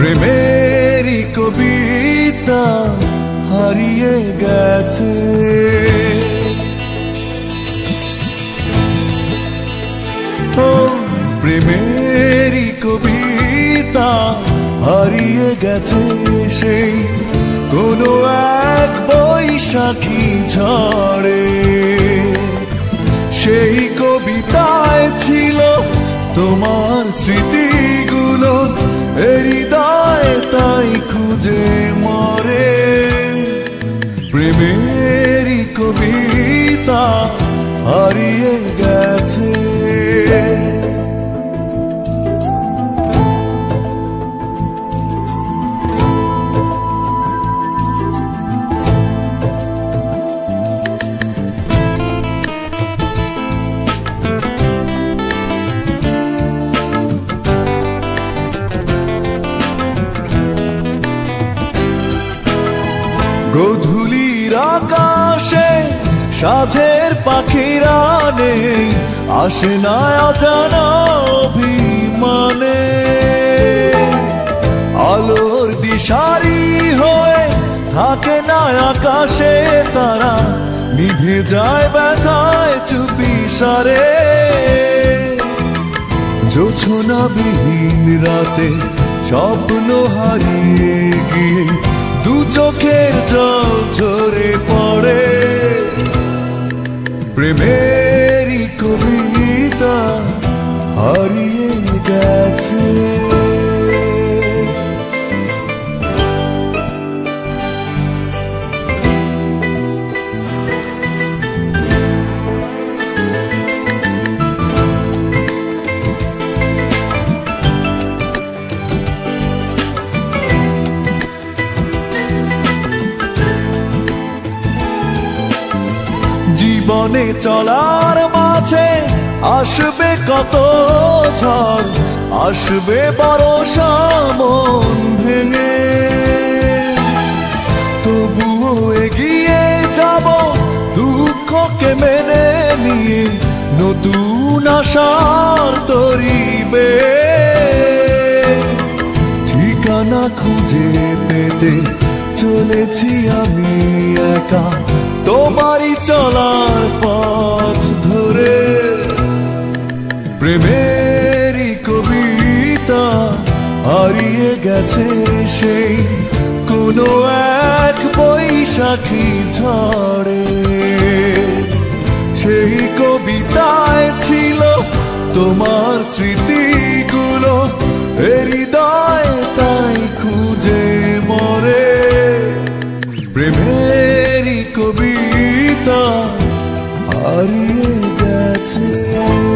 প্রেমেরই কবিতা হারিয়ে গেছে। ও, প্রেমেরই কবিতা হারিয়ে গেছে সেই কোনো এক বৈশাখী ঝড়ে। সেই কবিতায় ছিল তোমার স্মৃতিগুলো তাই খুঁজে মরে। প্রেমেরই কবিতা হারিয়ে গেছে গধুলির আকাশে সাজের পাখিরা নেই, আসে না অজানা অভিমানে। আলোর দিশারি হয়ে থাকে না আকাশে, তারা নিভে যায় ব্যথায় চুপি সারে। জোছনা বিহীন রাতে স্বপ্ন হারিয়ে চোখের জল ঝরে পড়ে। প্রেমেরই কবিতা হারিয়ে গেছে। জীবনে চলার মাঝে আসবে কত ঝড়, আসবে বড় সামন ভেঙে। তবুও এগিয়ে যাব দুঃখকে মেনে নিয়ে, নতুন আশার তরিবে। ঠিকানা খুঁজে পেতে চলেছি আমি একা। তোমারই চলার পথ ধরে। প্রেমেরই কবিতা হারিয়ে গেছে সেই কোনো এক বৈশাখী ঝড়ে। প্রেমেরই কবিতা হারিয়ে গেছে